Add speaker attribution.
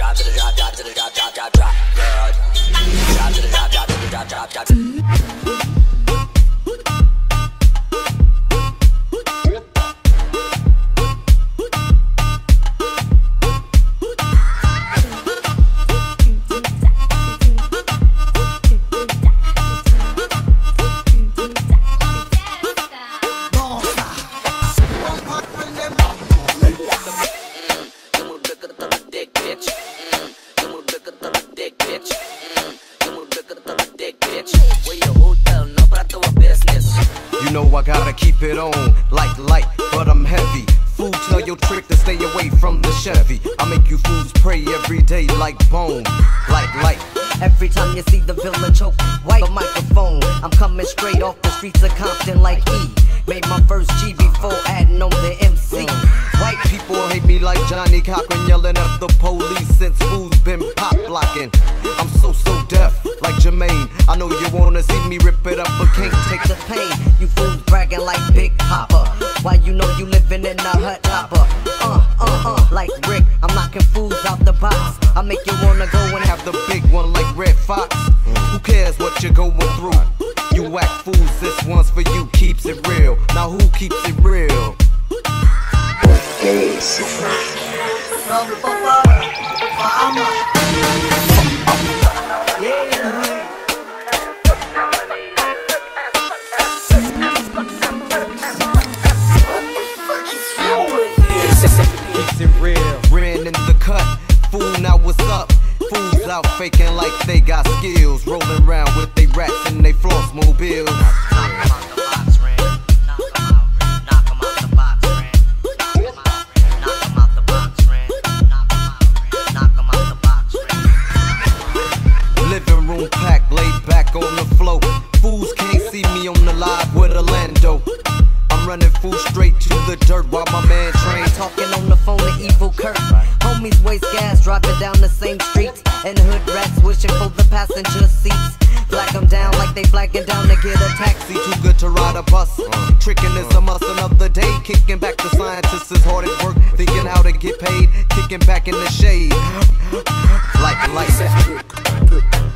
Speaker 1: Drop to the drop, drop to the drop, drop, drop, drop, girl. Drop to the drop, drop to the drop, drop, drop.
Speaker 2: You know I gotta keep it on, like light, but I'm heavy. Fool, tell your trick to stay away from the Chevy. I make you fools pray every day like bone, like light.
Speaker 3: Every time you see the villain choke, white microphone. I'm coming straight off the streets of Compton like E. Made my first G before adding on the MC.
Speaker 2: White people hate me like Johnnie Cochran yelling at the police since fools been pop blocking. I'm So So Def, like Jermaine. I know you wanna see me rip it up, but can't take
Speaker 3: The pain, you fools bragging like Big Poppa. Why you know you living in a hut hopper? Uh, uh, uh, like Rick, I'm knocking fools out the box. I make you wanna go and have
Speaker 2: the big one like Redd Foxx. Who cares what you're going through? You whack fools, this one's for you, keeps it real. Now who keeps it real? Real. Ran in the cut, fool, now what's up? Fools out faking like they got skills, rolling around with they rats and they floss mobiles. Living room packed, running full straight to the dirt while my man train
Speaker 3: Talking on the phone to evil Kurt. Homies waste gas, driving down the same streets. And the hood rats wishing for the passenger seats. Flag them down like they flagging down to get a taxi.
Speaker 2: Too good to ride a bus. Tricking is a muscle of the day. Kicking back the scientists is hard at work. Thinking how to get paid. Kicking back in the shade. Like lights.